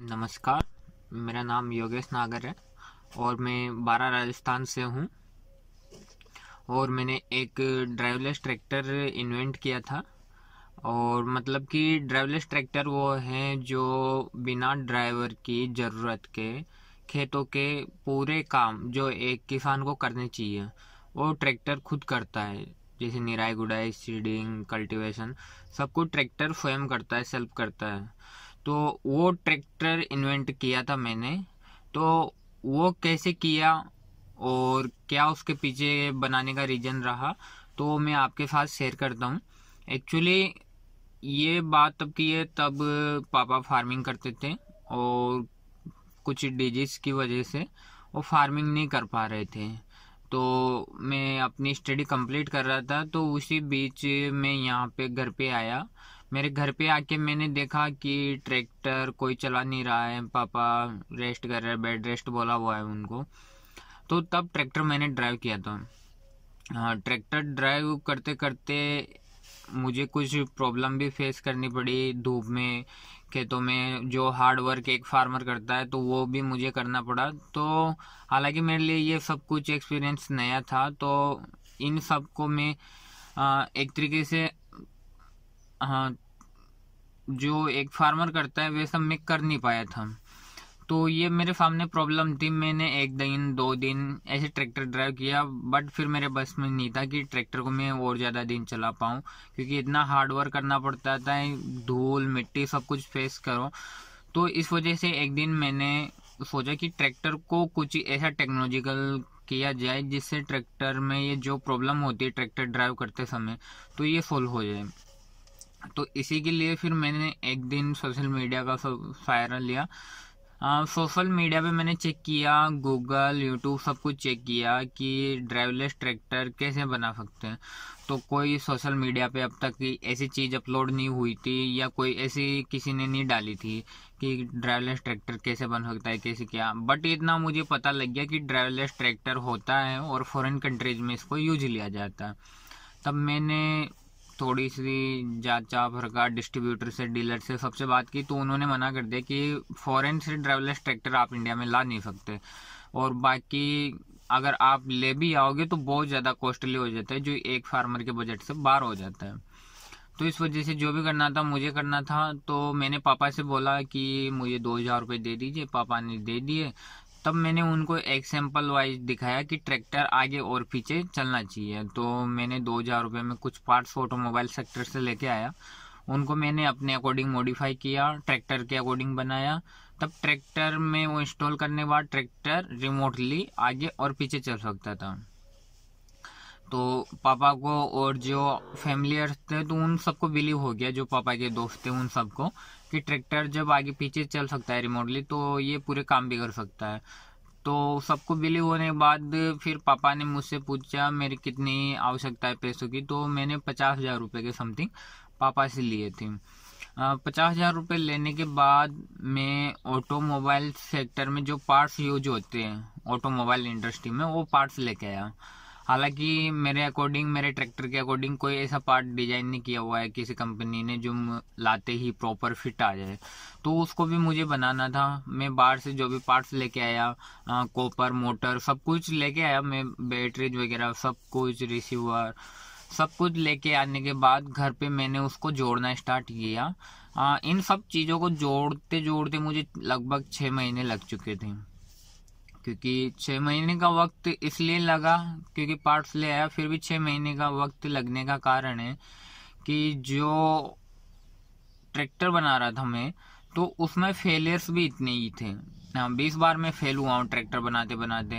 नमस्कार, मेरा नाम योगेश नागर है और मैं बारह राजस्थान से हूँ और मैंने एक ड्राइवलेस ट्रैक्टर इन्वेंट किया था और मतलब कि ड्राइवलेस ट्रैक्टर वो है जो बिना ड्राइवर की ज़रूरत के खेतों के पूरे काम जो एक किसान को करने चाहिए, वो ट्रैक्टर खुद करता है। जैसे निराई गुड़ाई सीडिंग कल्टीवेशन सब कुछ ट्रैक्टर स्वयं करता है सेल्फ करता है। तो वो ट्रैक्टर इन्वेंट किया था मैंने। तो वो कैसे किया और क्या उसके पीछे बनाने का रीजन रहा तो मैं आपके साथ शेयर करता हूँ। एक्चुअली ये बात तब की है, तब पापा फ़ार्मिंग करते थे और कुछ डिज़ीज़ की वजह से वो फ़ार्मिंग नहीं कर पा रहे थे। तो मैं अपनी स्टडी कंप्लीट कर रहा था तो उसी बीच में यहाँ पे घर पे आया मेरे घर पे आके मैंने देखा कि ट्रैक्टर कोई चला नहीं रहा है। पापा रेस्ट कर रहे हैं बेड रेस्ट बोला हुआ है उनको। तो तब ट्रैक्टर मैंने ड्राइव किया था। हाँ ट्रैक्टर ड्राइव करते करते मुझे कुछ प्रॉब्लम भी फेस करनी पड़ी धूप में, खेतों में। जो हार्ड वर्क एक फार्मर करता है तो वो भी मुझे करना पड़ा। तो हालाँकि मेरे लिए ये सब कुछ एक्सपीरियंस नया था। तो इन सबको मैं एक तरीके से हाँ जो एक फार्मर करता है, वे सब मैं कर नहीं पाया था। तो ये मेरे सामने प्रॉब्लम थी। मैंने एक दिन, दो दिन ऐसे ट्रैक्टर ड्राइव किया बट फिर मेरे बस में नहीं था कि ट्रैक्टर को मैं और ज़्यादा दिन चला पाऊँ, क्योंकि इतना हार्ड वर्क करना पड़ता था, धूल, मिट्टी सब कुछ फेस करो। तो इस वजह से एक दिन मैंने सोचा कि ट्रैक्टर को कुछ ऐसा टेक्नोलॉजिकल किया जाए, जिससे ट्रैक्टर में ये जो प्रॉब्लम होती है ट्रैक्टर ड्राइव करते समय तो ये सोल्व हो जाए। तो इसी के लिए फिर मैंने एक दिन सोशल मीडिया का सहारा लिया। सोशल मीडिया पे मैंने चेक किया गूगल यूट्यूब सब कुछ चेक किया कि ड्राइवलेस ट्रैक्टर कैसे बना सकते हैं। तो कोई सोशल मीडिया पे अब तक ऐसी चीज़ अपलोड नहीं हुई थी या कोई ऐसी किसी ने नहीं डाली थी कि ड्राइवलेस ट्रैक्टर कैसे बन सकता है, कैसे क्या। बट इतना मुझे पता लग गया कि ड्राइवलेस ट्रैक्टर होता है और फॉरेन कंट्रीज़ में इसको यूज़ लिया जाता है। तब मैंने थोड़ी सी जाँच चाप का डिस्ट्रीब्यूटर से, डीलर से सबसे बात की तो उन्होंने मना कर दिया कि फॉरेन से ड्राइवलेस ट्रैक्टर आप इंडिया में ला नहीं सकते। और बाकी अगर आप ले भी आओगे तो बहुत ज़्यादा कॉस्टली हो जाता है, जो एक फार्मर के बजट से बाहर हो जाता है। तो इस वजह से जो भी करना था, मुझे करना था तो मैंने पापा से बोला कि मुझे दो हज़ार रुपये दे दीजिए, पापा ने दे दिए। तब मैंने उनको एक सैंपल वाइज दिखाया कि ट्रैक्टर आगे और पीछे चलना चाहिए। तो मैंने दो हज़ार रुपये में कुछ पार्ट्स ऑटोमोबाइल सेक्टर से लेके आया। उनको मैंने अपने अकॉर्डिंग मॉडिफाई किया ट्रैक्टर के अकॉर्डिंग बनाया। तब ट्रैक्टर में वो इंस्टॉल करने बाद ट्रैक्टर रिमोटली आगे और पीछे चल सकता था। तो पापा को और जो फैमिलियर्स थे तो उन सबको बिलीव हो गया, जो पापा के दोस्त थे उन सबको। कि ट्रैक्टर जब आगे पीछे चल सकता है रिमोटली तो ये पूरे काम भी कर सकता है। तो सबको बिलीव होने के बाद फिर पापा ने मुझसे पूछा, मेरी कितनी आवश्यकता है पैसों की? तो मैंने पचास हज़ार रुपये के समथिंग पापा से लिए थे। पचास हज़ार रुपये लेने के बाद मैं ऑटोमोबाइल सेक्टर में जो पार्ट्स यूज़ होते हैं ऑटोमोबाइल इंडस्ट्री में, वो पार्ट्स लेके आया। हालाँकि मेरे अकॉर्डिंग मेरे ट्रैक्टर के अकॉर्डिंग कोई ऐसा पार्ट डिज़ाइन नहीं किया हुआ है किसी कंपनी ने जो लाते ही प्रॉपर फिट आ जाए। तो उसको भी मुझे बनाना था। मैं बाहर से जो भी पार्ट्स लेके आया कॉपर मोटर सब कुछ लेके आया। मैं बैटरीज वगैरह सब कुछ रिसीवर सब कुछ लेके आने के बाद घर पे मैंने उसको जोड़ना स्टार्ट किया। आ, इन सब चीज़ों को जोड़ते जोड़ते मुझे लगभग छः महीने लग चुके थे। क्योंकि छः महीने का वक्त इसलिए लगा क्योंकि पार्ट्स ले आया, फिर भी छः महीने का वक्त लगने का कारण है कि जो ट्रैक्टर बना रहा था मैं तो उसमें फेलियर्स भी इतने ही थे। हाँ बीस बार मैं फेल हुआ हूँ ट्रैक्टर बनाते बनाते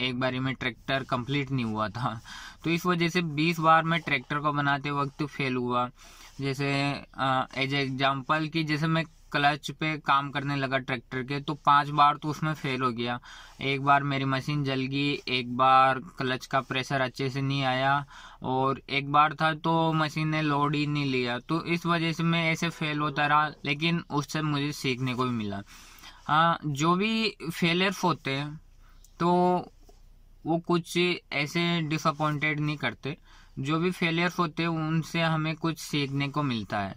एक बारी में ट्रैक्टर कंप्लीट नहीं हुआ था। तो इस वजह से बीस बार मैं ट्रैक्टर को बनाते वक्त फेल हुआ। जैसे एज एग्ज़ाम्पल कि जैसे मैं क्लच पे काम करने लगा ट्रैक्टर के तो पाँच बार तो उसमें फेल हो गया। एक बार मेरी मशीन जल गई, एक बार क्लच का प्रेशर अच्छे से नहीं आया और एक बार था तो मशीन ने लोड ही नहीं लिया। तो इस वजह से मैं ऐसे फेल होता रहा, लेकिन उससे मुझे सीखने को भी मिला। हाँ जो भी फेलियर्स होते हैं तो वो कुछ ऐसे डिसअपॉइंटेड नहीं करते। जो भी फेलियर्स होते हैं, उनसे हमें कुछ सीखने को मिलता है।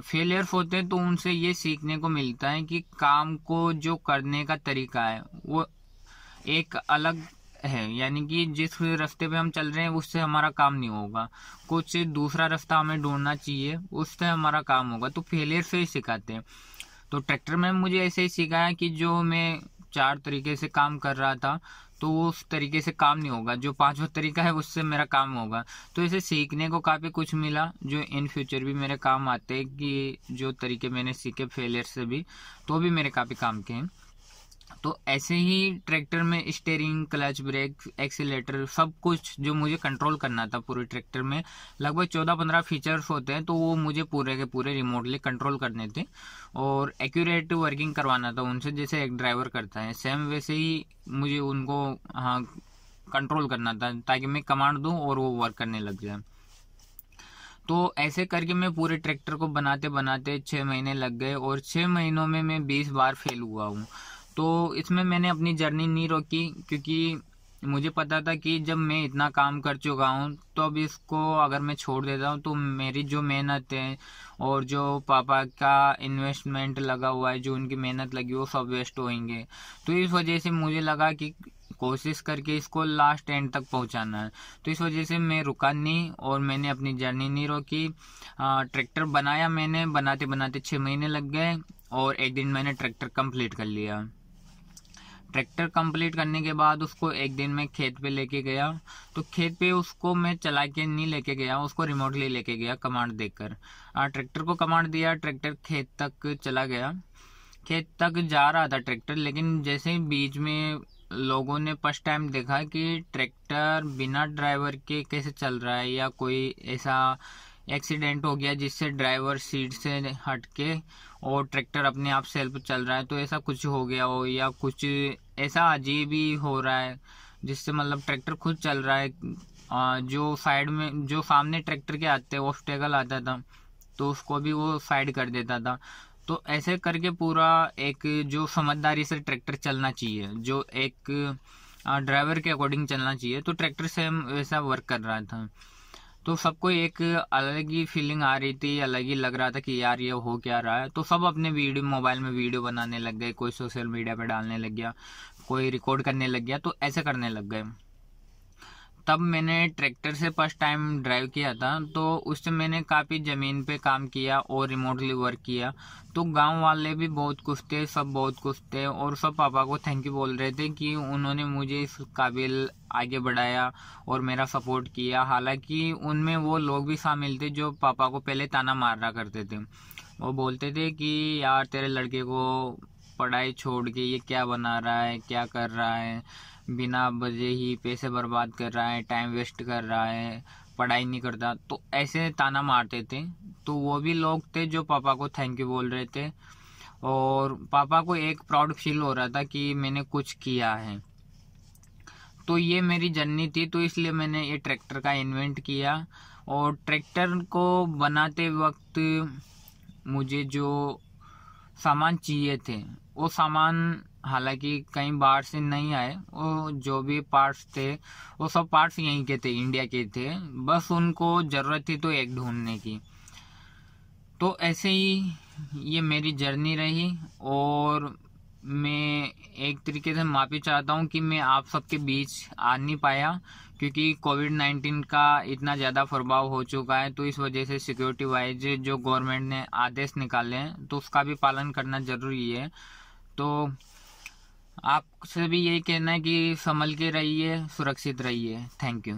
फेलियर्स होते हैं तो उनसे ये सीखने को मिलता है कि काम को जो करने का तरीका है, वो एक अलग है। यानी कि जिस रास्ते पे हम चल रहे हैं, उससे हमारा काम नहीं होगा। कुछ दूसरा रास्ता हमें ढूंढना चाहिए, उससे हमारा काम होगा। तो फेलियर से ही सिखाते हैं। तो ट्रैक्टर में मुझे ऐसे ही सिखाया कि जो मैं चार तरीके से काम कर रहा था तो वो उस तरीके से काम नहीं होगा। जो पांचवा तरीका है, उससे मेरा काम होगा। तो इसे सीखने को काफ़ी कुछ मिला, जो इन फ्यूचर भी मेरे काम आते हैं कि जो तरीके मैंने सीखे फेलियर से भी तो भी मेरे काफ़ी काम के हैं। तो ऐसे ही ट्रैक्टर में स्टेयरिंग क्लच ब्रेक एक्सीटर सब कुछ जो मुझे कंट्रोल करना था पूरे ट्रैक्टर में, लगभग चौदह पंद्रह फीचर्स होते हैं तो वो मुझे पूरे के पूरे रिमोटली कंट्रोल करने थे और एक्यूरेट वर्किंग करवाना था उनसे, जैसे एक ड्राइवर करता है। सेम वैसे ही मुझे उनको हाँ कंट्रोल करना था ताकि मैं कमांड दूँ और वो वर्क करने लग जाए। तो ऐसे करके मैं पूरे ट्रैक्टर को बनाते बनाते छः महीने लग गए और छः महीनों में मैं बीस बार फेल हुआ हूँ। तो इसमें मैंने अपनी जर्नी नहीं रोकी, क्योंकि मुझे पता था कि जब मैं इतना काम कर चुका हूँ तो अब इसको अगर मैं छोड़ देता हूँ तो मेरी जो मेहनत है और जो पापा का इन्वेस्टमेंट लगा हुआ है, जो उनकी मेहनत लगी, वो सब वेस्ट होंगे तो इस वजह से मुझे लगा कि कोशिश करके इसको लास्ट एंड तक पहुंचाना है। तो इस वजह से मैं रुका नहीं और मैंने अपनी जर्नी नहीं रोकी। ट्रैक्टर बनाया मैंने बनाते बनाते छः महीने लग गए और एक दिन मैंने ट्रैक्टर कंप्लीट कर लिया। ट्रैक्टर कंप्लीट करने के बाद उसको एक दिन में खेत पे लेके गया। तो खेत पे उसको मैं चला के नहीं लेके गया, उसको रिमोटली लेके गया कमांड देकर। ट्रैक्टर को कमांड दिया, ट्रैक्टर खेत तक चला गया। खेत तक जा रहा था ट्रैक्टर, लेकिन जैसे ही बीच में लोगों ने फ़र्स्ट टाइम देखा कि ट्रैक्टर बिना ड्राइवर के कैसे चल रहा है या कोई ऐसा एक्सीडेंट हो गया जिससे ड्राइवर सीट से हट के और ट्रैक्टर अपने आप सेल्फ चल रहा है तो ऐसा कुछ हो गया हो या कुछ ऐसा अजीब ही हो रहा है, जिससे मतलब ट्रैक्टर खुद चल रहा है जो साइड में, जो सामने ट्रैक्टर के आते ऑब्स्टेकल आता था तो उसको भी वो साइड कर देता था। तो ऐसे करके पूरा एक जो समझदारी से ट्रैक्टर चलना चाहिए, जो एक ड्राइवर के अकॉर्डिंग चलना चाहिए तो ट्रैक्टर से वैसा वर्क कर रहा था। तो सबको एक अलग ही फीलिंग आ रही थी, अलग ही लग रहा था कि यार ये हो क्या रहा है। तो सब अपने वीडियो मोबाइल में वीडियो बनाने लग गए, कोई सोशल मीडिया पर डालने लग गया, कोई रिकॉर्ड करने लग गया तो ऐसे करने लग गए। तब मैंने ट्रैक्टर से फ़र्स्ट टाइम ड्राइव किया था तो उससे मैंने काफ़ी ज़मीन पे काम किया और रिमोटली वर्क किया। तो गाँव वाले भी बहुत खुश थे, सब बहुत खुश थे और सब पापा को थैंक यू बोल रहे थे कि उन्होंने मुझे इस काबिल आगे बढ़ाया और मेरा सपोर्ट किया। हालाँकि उनमें वो लोग भी शामिल थे जो पापा को पहले ताना मार रहा करते थे। वो बोलते थे कि, यार, तेरे लड़के को पढ़ाई छोड़ के ये क्या बना रहा है, क्या कर रहा है? बिना वजह ही पैसे बर्बाद कर रहा है टाइम वेस्ट कर रहा है, पढ़ाई नहीं करता। तो ऐसे ताना मारते थे। तो वो भी लोग थे जो पापा को थैंक यू बोल रहे थे। और पापा को एक प्राउड फील हो रहा था कि मैंने कुछ किया है। तो ये मेरी जर्नी थी। तो इसलिए मैंने ये ट्रैक्टर का इन्वेंट किया। और ट्रैक्टर को बनाते वक्त मुझे जो सामान चाहिए थे वो सामान हालाँकि कई बाहर से नहीं आए। वो जो भी पार्ट्स थे, वो सब पार्ट्स यहीं के थे इंडिया के थे। बस उनको ज़रूरत थी तो एक ढूँढने की। तो ऐसे ही ये मेरी जर्नी रही और मैं एक तरीके से माफ़ी चाहता हूँ कि मैं आप सबके बीच आ नहीं पाया क्योंकि कोविड नाइन्टीन का इतना ज़्यादा प्रभाव हो चुका है। तो इस वजह से सिक्योरिटी वाइज जो गवर्नमेंट ने आदेश निकाले हैं तो उसका भी पालन करना ज़रूरी है। तो आपसे भी यही कहना है कि संभल के रहिए सुरक्षित रहिए। Thank you